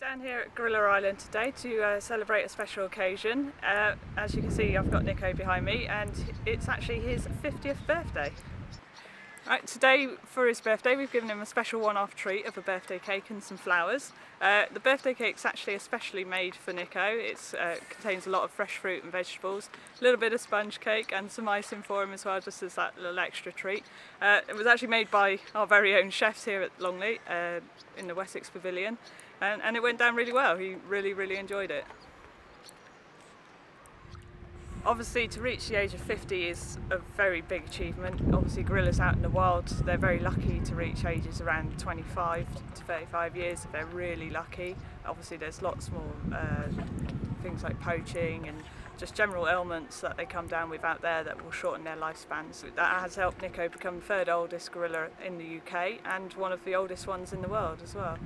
down here at Gorilla Island today to uh, celebrate a special occasion. Uh, as you can see I've got Nico behind me and it's actually his 50th birthday. Right, today for his birthday we've given him a special one-off treat of a birthday cake and some flowers. Uh, the birthday cake's actually especially made for Nico. It uh, contains a lot of fresh fruit and vegetables, a little bit of sponge cake and some icing for him as well just as that little extra treat. Uh, it was actually made by our very own chefs here at Longleat uh, in the Wessex Pavilion and, and it went down really well. He really really enjoyed it. Obviously to reach the age of 50 is a very big achievement. Obviously gorillas out in the wild, they're very lucky to reach ages around 25 to 35 years if they're really lucky. Obviously there's lots more uh, things like poaching and just general ailments that they come down with out there that will shorten their lifespans. That has helped Nico become the third oldest gorilla in the UK and one of the oldest ones in the world as well.